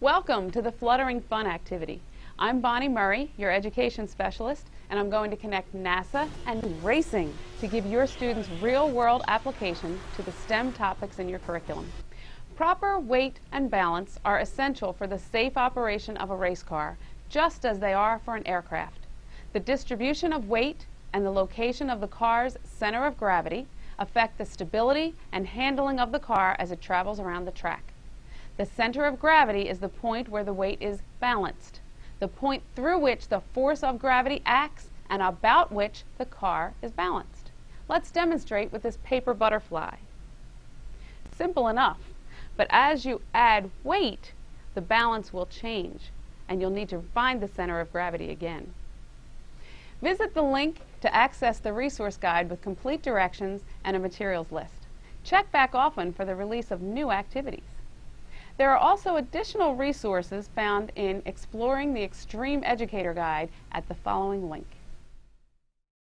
Welcome to the Fluttering Fun activity. I'm Bonnie Murray, your education specialist, and I'm going to connect NASA and racing to give your students real-world application to the STEM topics in your curriculum. Proper weight and balance are essential for the safe operation of a race car, just as they are for an aircraft. The distribution of weight and the location of the car's center of gravity affect the stability and handling of the car as it travels around the track. The center of gravity is the point where the weight is balanced, the point through which the force of gravity acts and about which the car is balanced. Let's demonstrate with this paper butterfly. Simple enough, but as you add weight, the balance will change and you'll need to find the center of gravity again. Visit the link to access the resource guide with complete directions and a materials list. Check back often for the release of new activities. There are also additional resources found in Exploring the Extreme Educator Guide at the following link.